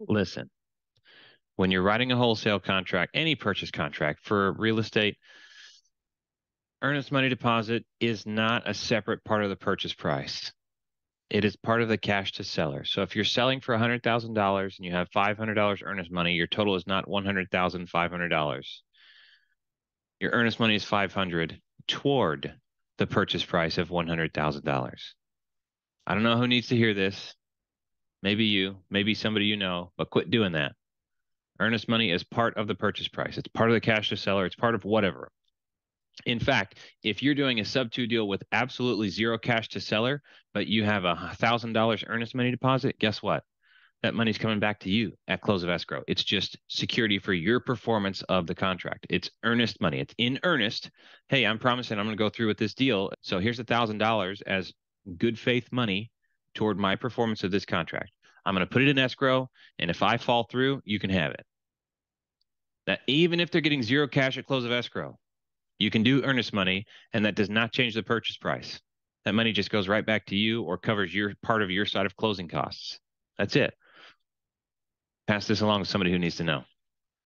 listen, when you're writing a wholesale contract, any purchase contract for real estate, earnest money deposit is not a separate part of the purchase price. It is part of the cash to seller. So if you're selling for $100,000 and you have $500 earnest money, your total is not $100,500. Your earnest money is 500 toward the purchase price of $100,000. I don't know who needs to hear this. Maybe you, maybe somebody you know, but quit doing that. Earnest money is part of the purchase price. It's part of the cash to seller. It's part of whatever. In fact, if you're doing a Subto deal with absolutely zero cash to seller, but you have a thousand dollars earnest money deposit, guess what? That money's coming back to you at close of escrow. It's just security for your performance of the contract. It's earnest money. It's in earnest. Hey, I'm promising I'm going to go through with this deal. So here's a thousand dollars as good faith money toward my performance of this contract. I'm going to put it in escrow, and if I fall through, you can have it. That even if they're getting zero cash at close of escrow, you can do earnest money, and that does not change the purchase price. That money just goes right back to you or covers your part of your side of closing costs. That's it. Pass this along to somebody who needs to know.